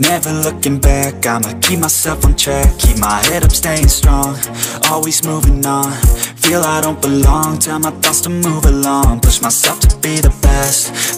Never looking back, I'ma keep myself on track. Keep my head up, staying strong, always moving on. Feel I don't belong, tell my thoughts to move along. Push myself to be the best,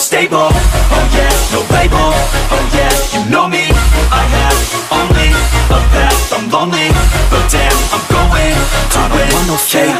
stable, oh yeah, no label, oh yeah, you know me. I have only a path, I'm lonely, but damn, I'm going to I don't want no fake